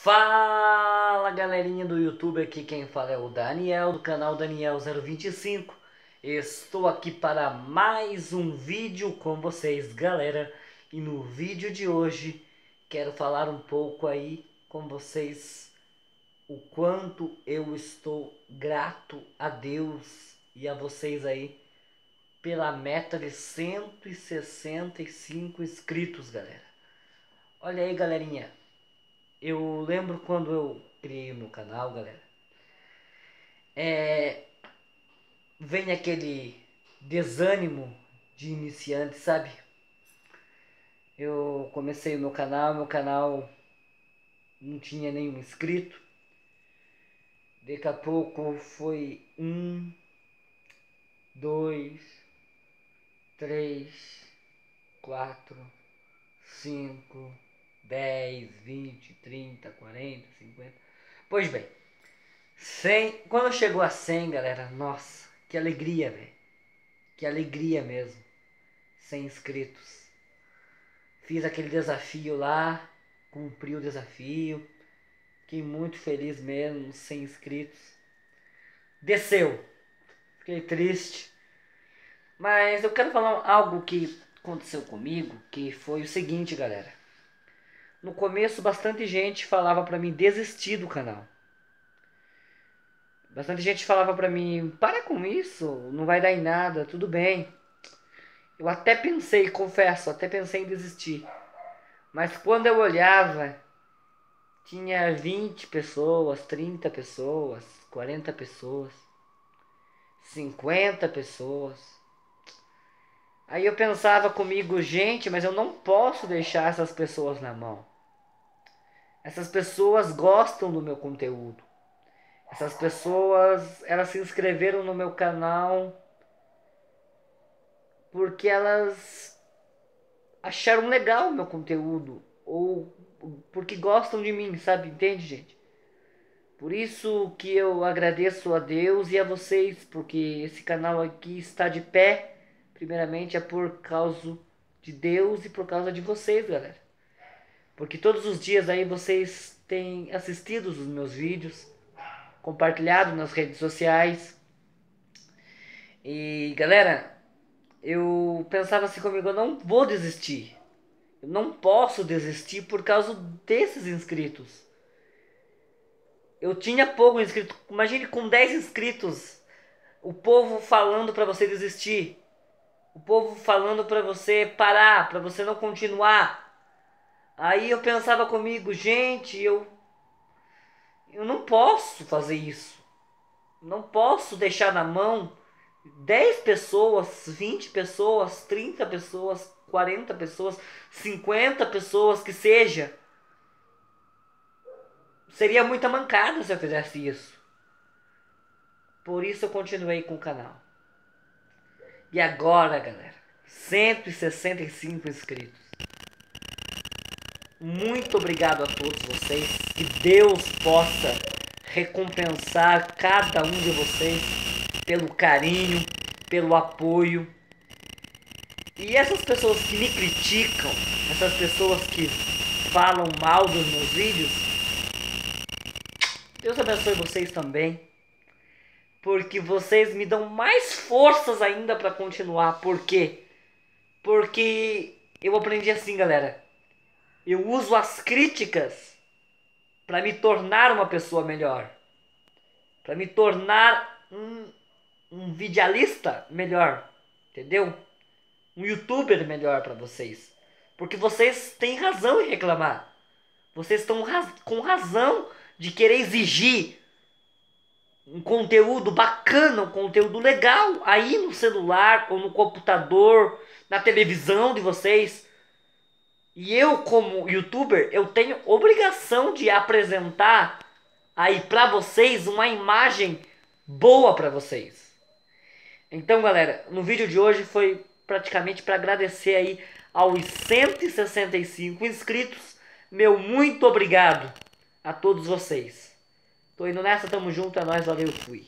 Fala galerinha do YouTube, aqui quem fala é o Daniel do canal Daniel025 Estou aqui para mais um vídeo com vocês galera. E no vídeo de hoje quero falar um pouco aí com vocês O quanto eu estou grato a Deus e a vocês aí Pela meta de 165 inscritos galera. Olha aí galerinha eu lembro quando eu criei o meu canal, galera. É, vem aquele desânimo de iniciante, sabe? Eu comecei o meu canal, meu canal não tinha nenhum inscrito. Daqui a pouco foi um, dois, três, quatro, cinco 10, 20, 30, 40, 50. Pois bem, 100, quando chegou a 100, galera, nossa, que alegria, velho. Que alegria mesmo. 100 inscritos. Fiz aquele desafio lá, cumpri o desafio. Fiquei muito feliz mesmo, 100 inscritos. Desceu. Fiquei triste. Mas eu quero falar algo que aconteceu comigo, que foi o seguinte, galera. No começo, bastante gente falava para mim desistir do canal. Bastante gente falava para mim: para com isso, não vai dar em nada, tudo bem. Eu até pensei, confesso, até pensei em desistir. Mas quando eu olhava, tinha 20 pessoas, 30 pessoas, 40 pessoas, 50 pessoas. Aí eu pensava comigo, gente, mas eu não posso deixar essas pessoas na mão. Essas pessoas gostam do meu conteúdo. Essas pessoas, elas se inscreveram no meu canal porque elas acharam legal o meu conteúdo ou porque gostam de mim, sabe? Entende, gente? Por isso que eu agradeço a Deus e a vocês, porque esse canal aqui está de pé, primeiramente é por causa de Deus e por causa de vocês, galera. Porque todos os dias aí vocês têm assistido os meus vídeos, compartilhado nas redes sociais. E galera, eu pensava assim comigo, eu não vou desistir. Eu não posso desistir por causa desses inscritos. Eu tinha pouco inscrito. Imagine com 10 inscritos, o povo falando para você desistir. O povo falando para você parar, para você não continuar. Aí eu pensava comigo, gente, eu eu não posso fazer isso. Não posso deixar na mão 10 pessoas, 20 pessoas, 30 pessoas, 40 pessoas, 50 pessoas que seja. Seria muita mancada se eu fizesse isso. Por isso eu continuei com o canal. E agora, galera, 165 inscritos. Muito obrigado a todos vocês. Que Deus possa recompensar cada um de vocês pelo carinho, pelo apoio. E essas pessoas que me criticam, essas pessoas que falam mal dos meus vídeos, Deus abençoe vocês também. Porque vocês me dão mais forças ainda para continuar. Por quê? Porque eu aprendi assim, galera eu uso as críticas para me tornar uma pessoa melhor, para me tornar um, um videalista melhor, entendeu? Um youtuber melhor para vocês. Porque vocês têm razão em reclamar. Vocês estão raz com razão de querer exigir um conteúdo bacana, um conteúdo legal aí no celular ou no computador, na televisão de vocês. E eu, como youtuber, eu tenho obrigação de apresentar aí para vocês uma imagem boa para vocês. Então, galera, no vídeo de hoje foi praticamente para agradecer aí aos 165 inscritos. Meu muito obrigado a todos vocês. Tô indo nessa, tamo junto, é nóis, valeu, fui.